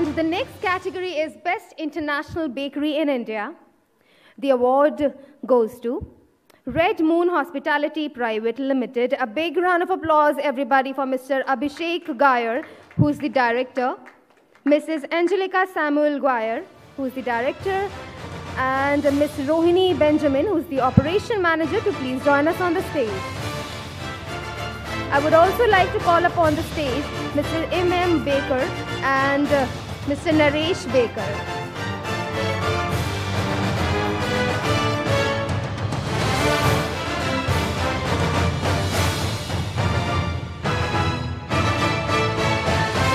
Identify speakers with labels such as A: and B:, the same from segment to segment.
A: And the next category is Best International Bakery in India. The award goes to Red Moon Hospitality Private Limited. A big round of applause, everybody, for Mr. Abhishek Gier, who's the director, Mrs. Angelica Samuel Guire, who's the director, and Miss Rohini Benjamin, who's the operation manager, to please join us on the stage. I would also like to call upon the stage Mr. M.M. Baker and uh, Mr. Naresh Baker.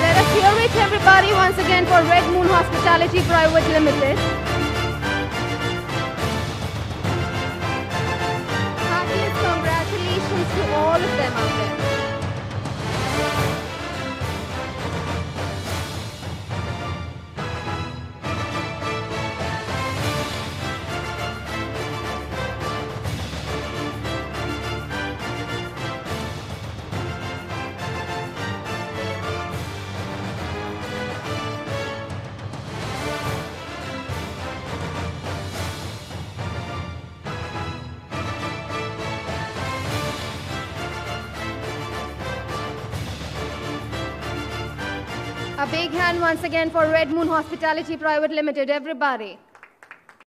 A: Let us hear it everybody once again for Red Moon Hospitality Private Limited. A big hand once again for Red Moon Hospitality Private Limited, everybody.